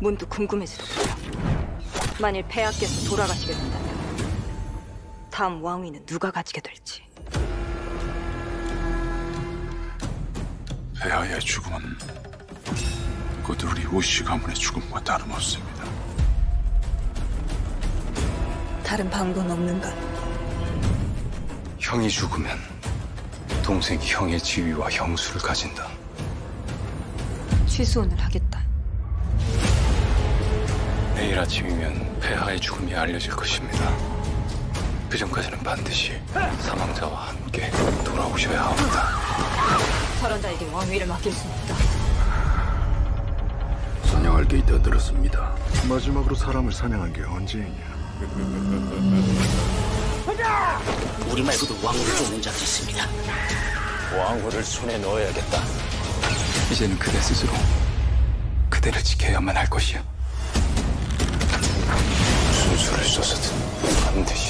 문득 궁금해지더군요. 만일 폐하께서 돌아가시게 된다면 다음 왕위는 누가 가지게 될지. 폐하의 죽음은 곧 우리 우씨 가문의 죽음과 다름없습니다. 다른 방법은 없는가? 형이 죽으면 동생이 형의 지위와 형수를 가진다. 취소원을 하겠다. 내일 아침이면 폐하의 죽음이 알려질 것입니다. 그 전까지는 반드시 사망자와 함께 돌아오셔야 합니다. 저런 자에게 왕위를 맡길 수는 없다. 사냥할 게 있다 들었습니다. 마지막으로 사람을 사냥한 게 언제냐? 우리 말고도 왕후를 쫓는 자도 있습니다. 왕후를 손에 넣어야겠다. 이제는 그대 스스로 그대를 지켜야만 할 것이야. 무슨 수를